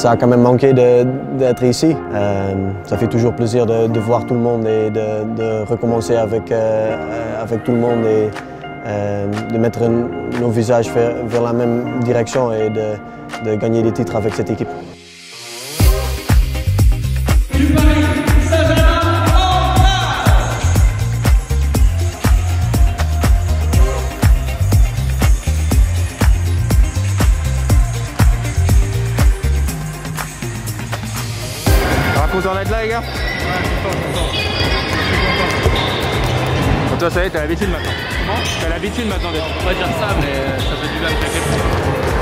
Ça a quand même manqué d'être ici. Euh, ça fait toujours plaisir de, voir tout le monde et de, recommencer avec, euh, avec tout le monde et de mettre nos visages vers, la même direction et de gagner des titres avec cette équipe. Content d'être là les gars Ouais, content, content. content. toi ça y est, t'as l'habitude maintenant. Comment? T'as l'habitude maintenant d'être. On va dire ça, mais ça fait du bien de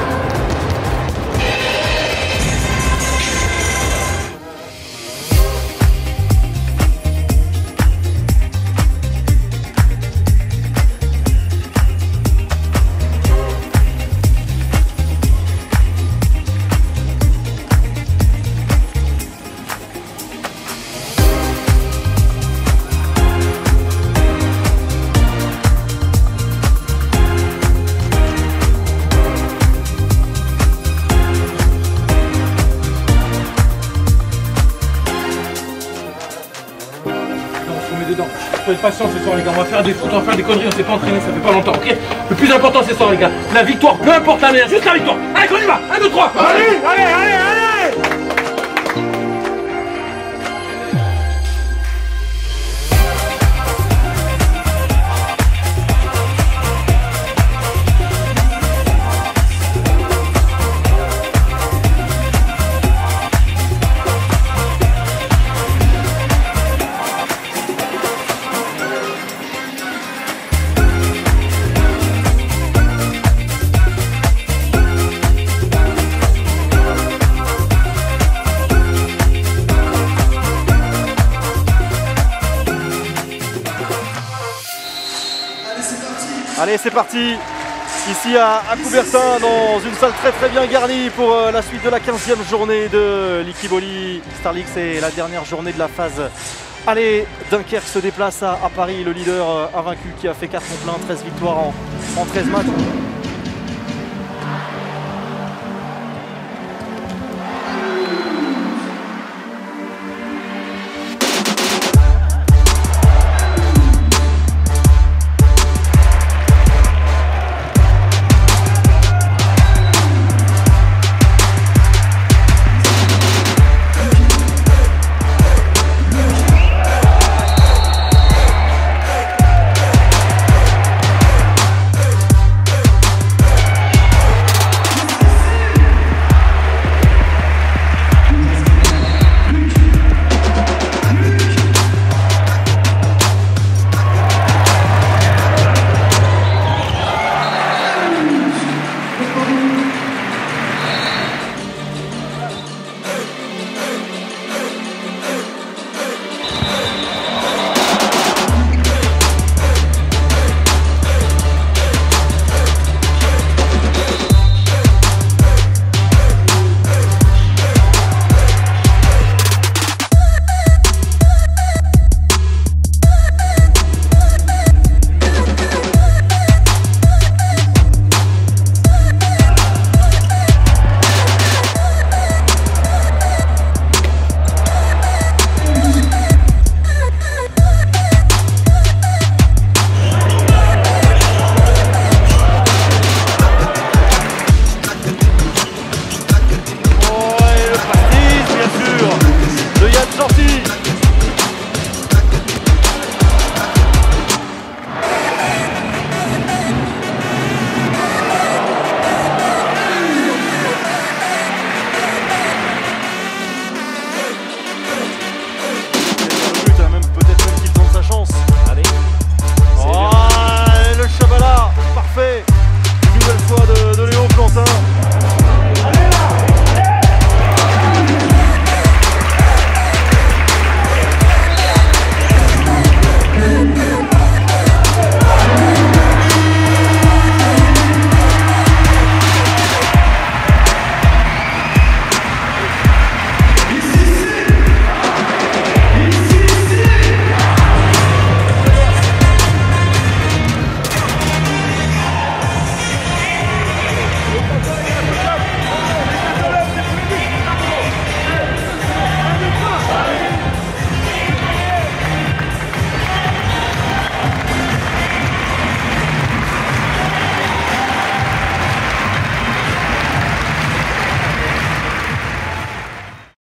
claquer. Faut être patient ce soir les gars, on va faire des foot, on va faire des conneries, on s'est pas entraîné, ça fait pas longtemps, ok Le plus important ce soir les gars, la victoire, peu importe la manière, juste la victoire. Allez, on y va 1, 2, 3 Allez, allez, allez, allez Allez, c'est parti Ici à, Coubertin, dans une salle très très bien garnie pour euh, la suite de la 15e journée de l'Ikiboli Star League. C'est la dernière journée de la phase. Allez, Dunkerque se déplace à, Paris, le leader euh, invaincu qui a fait 4 plein, 13 victoires en, en 13 matchs.